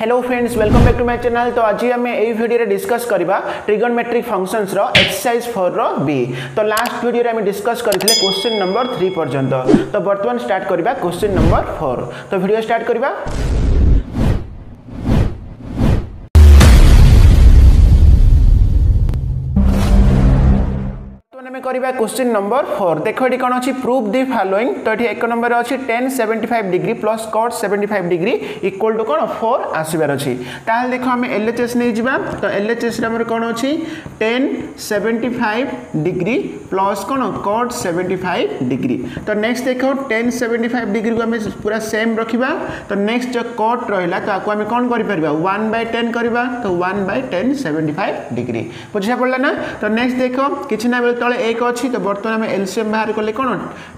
Hello friends welcome back to my channel तो आज आम यही भिडियो डिस्कस करवा ट्रिगोनमेट्रिक फ़ंक्शंस रो एक्सरसाइज फोर रो बी तो लास्ट भिडियो आम डिस्कस करथिले क्वेश्चन नंबर थ्री पर्यंत तो बर्तमान स्टार्ट करवा क्वेश्चन नंबर फोर तो भिडियो स्टार्ट करवा করা কোশ্চিন নম্বর ফোর দেখ এটি কোণ অনেক প্রুফ দি ফলোইং তো এটি এক নম্বর অনেক tan seventy five degree plus cot seventy five degree equal to কোণ ফোর আসবার অছি তাহলে দেখ আমি এলএচএস নিয়ে যা তো এলএচএসরে আমার কোণ অনেক tan seventy five degree plus কোণ কট সেভেন্টি ফাইভ ডিগ্রি তো নেক্সট দেখ টেন সেভেন্টি ফাইভ ডিগ্রি আমি পুরা সেম রাখবা তো নেক্সট যে কট রহলা তো আকু আমি কোণ করে পারা ওয়ান বাই টেন করা তো one by tan seventy five degree বুঝা পড়লা না তো নেক্সট দেখ কিছু না বেড়ে তলে এক ଏକ ଅଛି ତ ବର୍ତ୍ତମାନ ଆମେ ଏଲସିଏମ୍ ବାହାର କଲେ କ'ଣ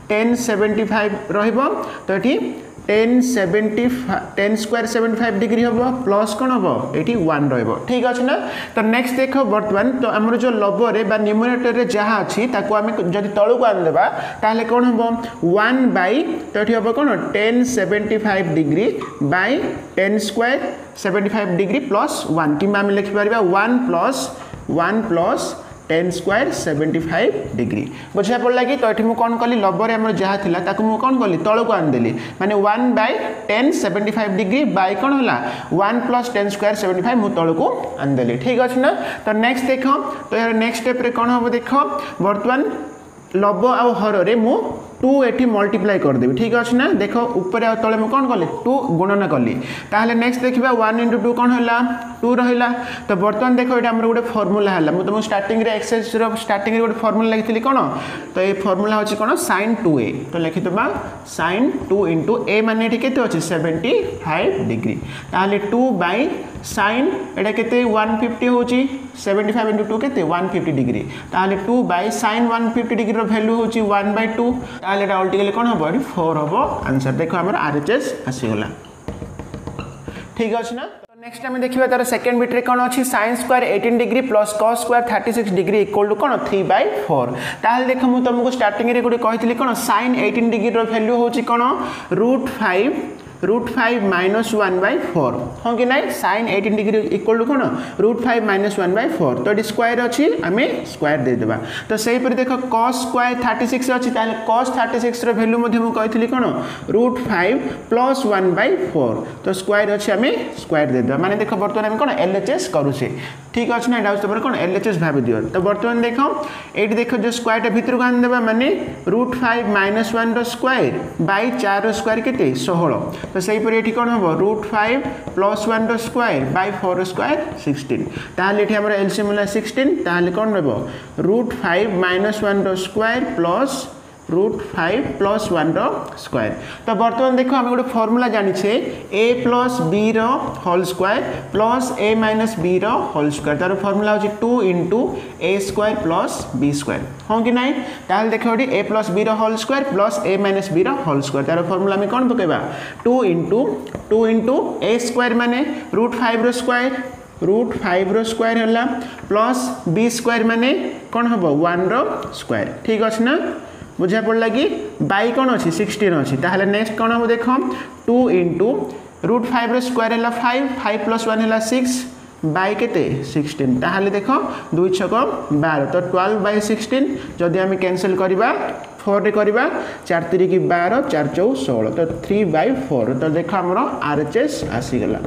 ଟେନ୍ ସେଭେଣ୍ଟି ଫାଇଭ୍ ରହିବ ତ ଏଠି tan seventy tan square seventy five degree হব প্লস কোণ হব এটি ওয়ান রহব ঠিক আছে না তো নেক্সট দেখ বর্তমান তো আমার যে লবরে বা নিউমিনেটরে যা অছি তাকে আমি যদি তলকু আনদেবা তাহলে কোণ হব ওয়ান বাই তো এটি হব কোণ tan seventy five degree by tan square seventy five degree plus one কিংবা আমি লিখিপার one plus one plus tan square seventy five degree বুঝা পড়লা কি তো এটি মু কম কলি লবরে আমার যা লা তাকে মু কম কলি তলকু আনিদেলি মানে one by tan seventy five degree by কোণ হল one plus tan square seventy five মু তলকু আনিদেলি ঠিক আছে না তো নেক্সট দেখ তো এর নেক্সট স্টেপ্রে কোণ হব দেখ বর্তমান লব আউ হরে মু টু এটি মল্টিপ্লাই করেদেবি ঠিক আছে না দেখ উপরে আর তলে মু কোণ কলি টু গুণন কলি তাহলে নেক্সট দেখিবা ওয়ান ইন্টু টু কোণ হল টু রহিলা তো বর্তমান দেখ এটা আমার গোটে ফর্মুলা হল মু তোমাকে স্টার্টিংরে এক্সরসাইজর স্টার্টিংরে গোটে ফর্মুলা লিখিলি কোণ তো এই ফর্মুলা হচ্ছে কোণ সাইন টু এ তো লিখিদেবা সাইন টু ইন্টু এ মানে এটি কেতে আছে সেভেন্টি ফাইভ ডিগ্রি তাহলে টু বাই সাইন এটা কেতে ওয়ান ফিফটি হচ্ছে সেভেন্টি ফাইভ ইন্টু টু কেতে ওয়ান ফিফটি ডিগ্রি তাহলে two by sine one fifty ডিগ্রির ভ্যালু হচ্ছে ওয়ান বাই টু তাহলে এটা অল্টিকালি কোণ হব এটি ফোর হব আনসার দেখো আমার আর এইচ এস আসিগলা ঠিক আছে না নেক্সট আমি দেখিবা তার সেকেন্ড বিটরে কোণ আছে sine square eighteen degree plus cos square thirty six degree equal to কোণ থ্রি বাই ফোর তাহলে দেখ মু তোমাকে স্টার্টিংরে গোটে কইলি কোণ সাইন এইটিন ডিগ্রির ভ্যালু হচ্ছে কোণ root five root five minus one by four हाँ कि ना sine eighteen degree equal to कौन root five minus one by four तो ये स्क्वायर अच्छी आम स्क्वायर देदेबा तो सहीपर देख कस स्क्वायर थर्टी सिक्स अच्छी कस थर्टी सिक्स भैल्यू मुझे कौन root five plus one by four तो स्क्वायर अच्छी आम स्क्वायर देदेबा मैंने देख बर्तमान आम कौन एल एच एस करुचे ঠিক আছে না, এটা হচ্ছে তোমার কোণ এল এচ এস ভাবি দিও। তো বর্তমানে দেখ, এইটি দেখ যে স্কোয়ারটা ভিতরক আনিদেবা মানে রুট ফাইভ মাইনাস ওয়ানর স্কোয়ার বাই চার স্কোয়ার কেতে ষোহল তো সেইপরি এটি কোণ হব? Root five plus ওয়ানর square by four square sixteen তাহলে এটি আমার এলসিএম হল সিক্সটিন তাহলে কোণ রহব root five minus ওয়ানর square plus root five plus one square তো বর্তমান দেখো আমি গোটে ফর্মুলা জানিছে A plus B whole square plus A minus B whole square তার ফর্মুলা হচ্ছে two into A square plus B square হ্যাঁ কি নাই? তাহলে দেখো এটি A plus B whole square plus A minus B whole square তার ফর্মুলা আমি কোণ পকাইবা? Two into two into A square মানে root five square root five square হল প্লস বি স্কোয়ার মানে কোণ হব? ওয়ান স্কোয়ার ঠিক আছে না? বুঝা পড়লা কি বাই কোণ অছি সিক্সটিন অছি তাহলে নেক্সট কোণ হব দেখ টু ইন্টু রুট ফাইভর স্কোয়ার হল ফাইভ ফাইভ প্লস ওয়ান হল সিক্স বাই কেতে সিক্সটিন তাহলে দেখ দুই ছক বার তো টুয়েলভ বাই সিক্সটিন যদি আমি ক্যানসেল করা ফোর্রে করা চার তিরিকি বার চার চৌ ষোল তো থ্রি বাই ফোর তো দেখ আমার আর এইচ এস আসিগলা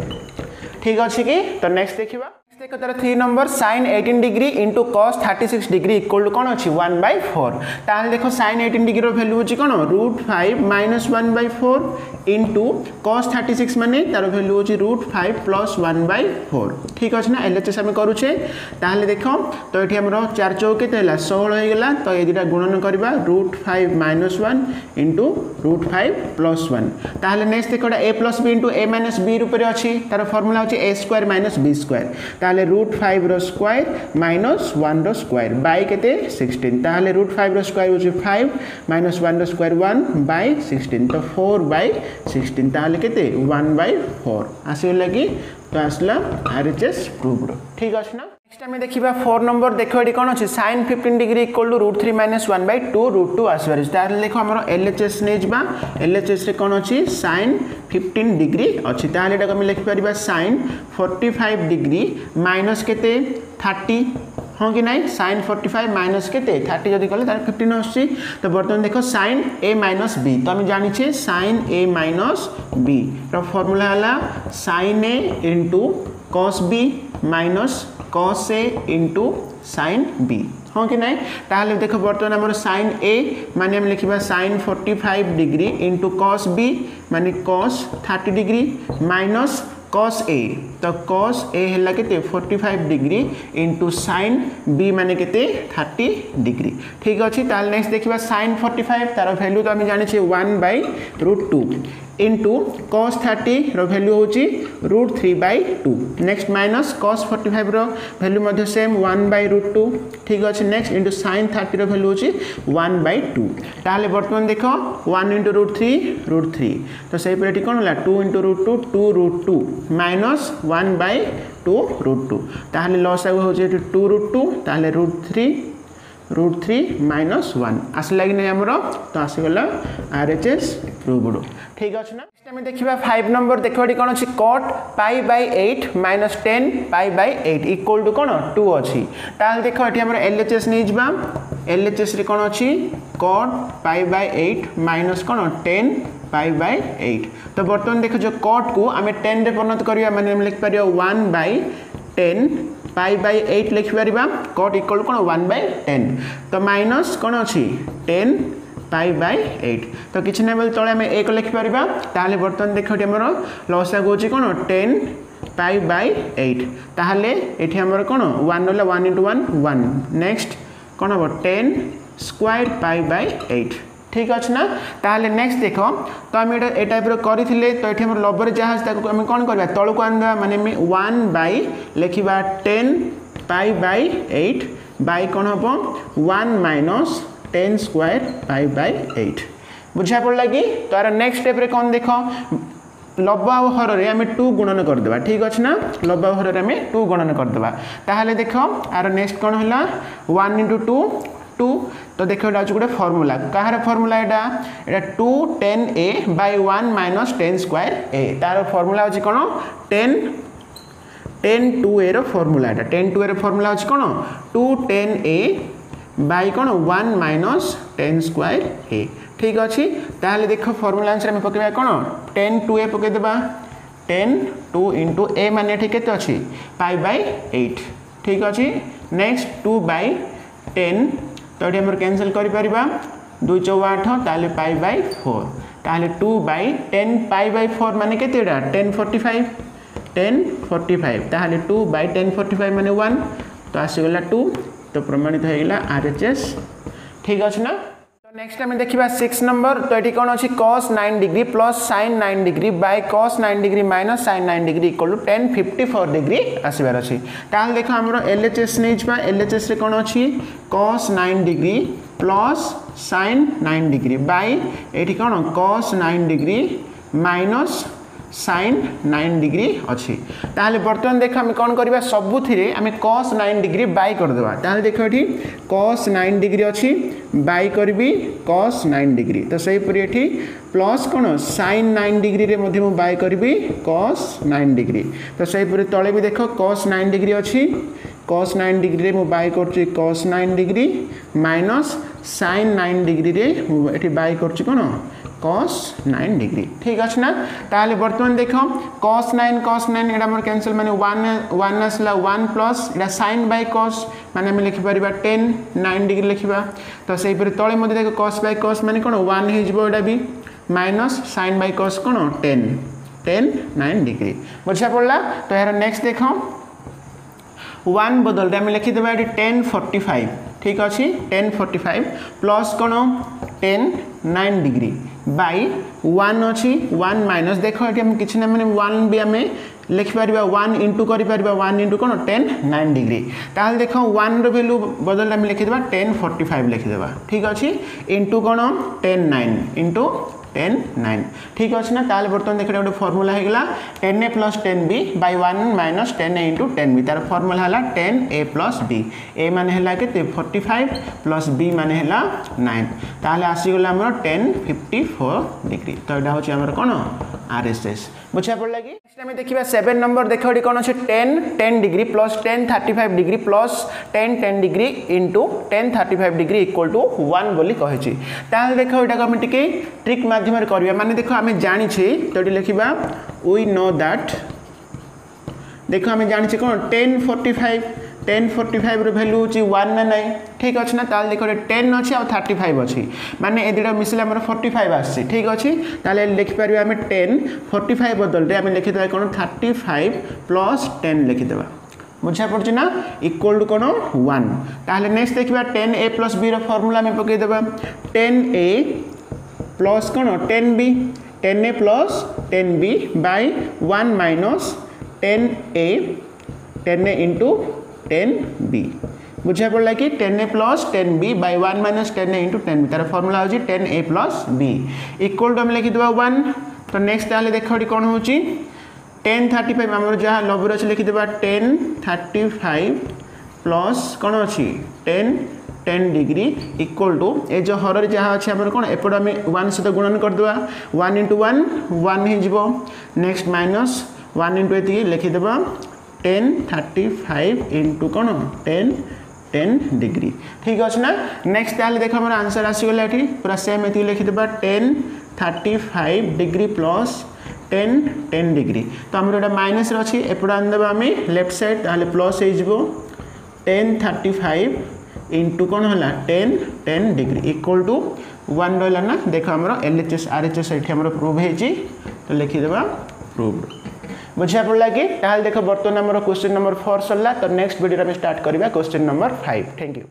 ঠিক আছে কি তো নেক্সট দেখা দেখো তার three number sine eighteen degree into cos thirty six degree equal to কোণ অছি ওয়ান বাই ফোর তাহলে দেখো সাইন এইটিন ডিগ্রির ভ্যালু হচ্ছে কোণ root five minus one by four into cos thirty six মানে তার ভ্যালু হচ্ছে root five plus one by four ঠিক আছে না এল এচ এস আমি করুছে তাহলে দেখ তো এটি আমার চার চৌ কেতে হল ষোহল হয়ে গলা তো এই দুটা গুণন করা root five minus one into root five plus one তাহলে নেক্সট দেখ A plus B into A minus B উপরে অছি তার ফর্মুলা হচ্ছে এ তাহলে root five square minus one square by কেতে সিক্সটিন তাহলে রুট ফাইভ স্কোয়ার হচ্ছে five minus one square one by sixteen তো ফোর বাই সিক্সটিন তাহলে কেতে ওয়ান বাই ফোর আসিগলা কি? তো আসলা আর এইচ এস প্রুভড ঠিক আছে না? নেক্সট আমি দেখিবা ফোর নম্বর দেখ এটি কোণ আছে? Sine fifteen degree equal to root three minus one by two root two আসবার আছে তাহলে দেখো আমার এলএচএস নিয়ে যা এলএচএস কোণ আছে? সাইন ফিফটিন ডিগ্রি অছি তাহলে এটাকে আমি লিখিপার sine forty five degree minus কেতে? থার্টি ହଁ କି ନାହିଁ ସାଇନ୍ ଫୋର୍ଟି ଫାଇଭ୍ ମାଇନସ୍ କେତେ ଥାର୍ଟି ଯଦି କଲେ ତାହେଲେ ଫିଫ୍ଟିନ୍ ଆସୁଛି ତ ବର୍ତ୍ତମାନ ଦେଖ ସାଇନ୍ ଏ ମାଇନସ୍ ବି ତ ଆମେ ଜାଣିଛେ ସାଇନ୍ ଏ ମାଇନସ୍ ବି ର ଫର୍ମୁଲା ହେଲା sine A into cos B minus cos A into sine B ହଁ କି ନାହିଁ ତାହେଲେ ଦେଖ ବର୍ତ୍ତମାନ ଆମର ସାଇନ୍ ଏ ମାନେ ଆମେ ଲେଖିବା sine forty five degree into cos ବି ମାନେ cos thirty degree minus cos a तो cos a है के forty five degree into sine b माने के थर्टी डिग्री ठीक अच्छे नेक्स्ट देखा साइन फोर्टी फाइव तार भैल्यू तो आम जाने one by root to into cos thirty value হচ্ছে root three by two next minus cos forty ফাইভর value মধ্যে same one by root two ঠিক আছে নেক্সট ইন্টু সাইন থার্টির ভ্যালু হচ্ছে ওয়ান বাই টু তাহলে বর্তমান দেখ one into root three root three তো সেইপরি এটি কোণ হল two into root two two root two minus one by two root two তাহলে লস আগু হচ্ছে এটি টু রুট টু তাহলে root three root three minus one আসলা কি না আমার তো আসিগলা আর এচ এস রুবুড়ু ঠিক আছে না? নেক্সট আমি দেখিবা ফাইভ নম্বর দেখো এটি কোণ অছি cot pi by eight minus tan pi by eight equal to কোণ টু অছি তাহলে দেখো এটি আমার এলএচএস নিয়ে যা এলএচএস রে কোণ অছি cot pi by eight minus কোণ টেন পাই বাই এইট তো বর্তমান দেখো যে কট কু আমি টেন রে পরিণত করিবা মানে আমি লিখিপার one by tan pi by eight লিখিপার cot equal কোণ ওয়ান বাই টেন তো মাইনস কোণ অছি টেন পাই বাই এইট তো কিছু না বলে তলে আমি এক লেখিপারা তাহলে বর্তমান দেখ এটি আমার লসা হচ্ছে কোণ টেন পাই বাই এইট তাহলে এটি আমার কোণ ওয়ান হল one into one one next কোণ হব? Tan square pi by eight ঠিক আছে না? তাহলে নেক্সট দেখ, তো আমি এটা এই টাইপর করে তো এটি আমার লবরে যা আছে তাকে আমি কোণ করা তলক আনবা মানে আমি ওয়ান বাই লেখা tan pi by eight by কোণ হব one minus tan square pi by eight বুঝা পড়লা কি? তো আর নেক্সট স্টেপ্রে কোণ দেখ লব আউ হরে আমি টু গুণন করেদেবা ঠিক আছে না লব আউ হরে আমি টু গুণন করেদেবা তাহলে দেখ আর নেক্সট কোণ হল ওয়ান ইন্টু টু টু তো দেখো এটা হচ্ছে গোটে ফর্মুলা কাহার ফর্মুলা এটা এটা two tan A by one minus tan square A তার ফর্মুলা হচ্ছে কোণ টেন টেন টু এর ফর্মুলা এটা টেন টু এর ফর্মুলা হচ্ছে কোণ টু টেন এ বাই কোণ one minus tan square A. ঠিক আছে? তাহলে দেখ ফর্মুলা আনসার আমি পকাইবা কোণ টেন টু এ পকাইদেবা টেন টু ইন্টু এ মানে এটি কেতে অছি পাই বাই এইট। ঠিক আছে? Next two by tan. তো এটি আমরা ক্যানসেল করে পারিবা। দুই চৌ আঠ তাহলে পাই বাই ফোর। তাহলে two by tan, pi by four মানে কেতে এটা tan forty five. Tan forty five. তাহলে two by tan forty five মানে ওয়ান। তো আসিগলা টু। তো প্রমাণিত হয়ে গেলা আর এচ এস ঠিক আছে না? নেক্সট আমি দেখিবা সিক্স নম্বর তো এটি কোণ অছি cos nine degree plus sine nine degree by cos nine degree minus sine nine degree equal to tan fifty four degree আসবার অছি তাহলে দেখ আমার এলএচএস যা এলএচএস রে কোণ অছি cos nine degree plus sine nine degree by এটি কোণ cos nine degree minus sine nine degree অছি তাহলে বর্তমান দেখ আমি কোণ করা সবুথিরে আমি কস নাইন ডিগ্রি বাই করেদেবা তাহলে দেখ এটি কস নাইন ডিগ্রি অছি বাই করবি কস নাইন ডিগ্রি তো সেইপরি এটি প্লস কোণ সাইন নাইন ডিগ্রিরে মধ্যে মু বাই করবি কস নাইন ডিগ্রি তো সেইপরি তলে বি দেখ কস নাইন ডিগ্রি অছি কস নাইন ডিগ্রিরে মু বাই করছি cos nine degree minus sine nine ডিগ্রিরে এটি বাই করছি কোণ কস নাইন ডিগ্রি ঠিক আছে না? তাহলে বর্তমান দেখ কস নাইন কস নাইন এটা আমার ক্যানসেল মানে ওয়ান ওয়ান আসলা ওয়ান প্লস এটা সাইন বাই কস মানে আমি লিখিপার টেন নাইন ডিগ্রি লিখবা। তো সেইপরি তলে মধ্যে দেখ কস বাই কস মানে কোণ ওয়ান হয়ে এটা B minus sine by cos কোণ টেন টেন নাইন ডিগ্রি বুঝা পড়লা? তো এর নেক্সট দেখ ওয়ান বদলতে আমি লিখিদেবা এটি টেন ফর্টি ফাইভ ঠিক ଅଛି ଟେନ୍ ଫର୍ଟି ଫାଇଭ୍ ପ୍ଲସ୍ କ'ଣ tan nine degree by one ଅଛି ୱାନ୍ ମାଇନସ୍ ଦେଖ ଏଠି ଆମେ କିଛି ନା ମାନେ ୱାନ୍ ବି ଆମେ লিখিপারা ওয়ান ইন্টু করে ওয়ান ইন্টু কোণ টেন নাইন ডিগ্রি তাহলে দেখ ওয়ানর ভ্যালু বদলে আমি লিখিদেবা টেন ফর্টি ফাইভ লিখিদেবা ঠিক আছে ইন্টু কোণ টেন নাইন ইন্টু নাইন ঠিক আছে না? তাহলে বর্তমান দেখে গোটে ফর্মুলা হয়ে গলা। Tan A plus tan B by one minus tan A into tan B তার ফর্মুলা হল টেন এ প্লস বি এ মানে হল কেতে ফোর্টি ফাইভ প্লস বি মানে হল নাইন তাহলে আসিগলা আমার টেন ফিফটি ফোর ডিগ্রি তো এটা হচ্ছে আমার আর এস এস বুঝা পড়লা কি? আমি দেখিবা সেভেন নম্বর দেখ এটি কোণ আছে tan ten degree plus tan thirty five degree plus tan ten degree into tan thirty five degree equal to one বলে কহিছি তাহলে দেখ এটাকে আমি টিকে ট্রিক মাধ্যমে করা মানে দেখ আমি জানিছি তো এটি লিখবা উই নো দ্যাট দেখ আমি জানিছি কোণ tan forty five tan forty ফাইভ্র value হচ্ছে ওয়ান না নাই ঠিক আছে না তাহলে দেখ টেন অছি আর থার্টি ফাইভ অছি মানে এ দুইটা মিশলে আমার ফোর্টি ফাইভ আসছে ঠিক আছে তাহলে লিখিপারিবা আমি টেন ফোর্টি ফাইভ বদলটে আমি লিখিদেবা কোণ থার্টি ফাইভ প্লস টেন লিখিদেবা বুঝা পড়ছে না ইকুয়াল টু কোণ ওয়ান তাহলে নেক্সট দেখবা tan A plus B formula আমি পকাইদেবা টেন এ প্লস কোণ tan B tan A plus tan B by one minus tan A tan A into tan বুঝা পড়লা কি tan A plus tan B by one minus tan A into tan B তার formula হচ্ছে tan A plus B equal to আমি লিখিদেবা one তো next তাহলে দেখ এটি কোণ হচ্ছে টেন থার্টি ফাইভ আমার যা লবর আছে লিখিদেবা টেন থার্টি ফাইভ প্লস কোণ অছি tan ten degree equal to এই যে হরের যা আছে আমার কোণ এপটে আমি ওয়ান সহ গুণন করেদেবা ওয়ান ইন্টু ওয়ান ওয়ান হয়ে নেক্সট মাইনস ওয়ান ইন্টু এটি লিখিদেবা টেন থার্টি ফাইভ ইন্টু কোণ টেন টেন ডিগ্री ঠিক আছে না? নেক্সট তাহলে দেখ আমার আনসর আসিগলা এটি। পুরা সেম এটি লিখিদেবা tan thirty five degree plus tan ten degree তো আমার এটা মাইনসরে অছি এপটে আনিদেবা আমি লেফট সাইড তাহলে প্লস হয়ে যাব টেন থার্টি ফাইভ ইন্টু কোণ হল? Tan ten degree equal to one রহলা না? দেখ আমার L H S R H S এটি আমার প্রুভ হয়েছি। তো লিখিদেবা প্রুভড ବୁଝିବା ପଡ଼ିଲା କି ତାହେଲେ ଦେଖ ବର୍ତ୍ତମାନ ଆମର କ୍ୱେଶ୍ଚିନ୍ ନମ୍ବର ଫୋର୍ ସରିଲା ତ ନେକ୍ସଟ ଭିଡ଼ିଓରେ ଆମେ ଷ୍ଟାର୍ଟ କରିବା question number five thank you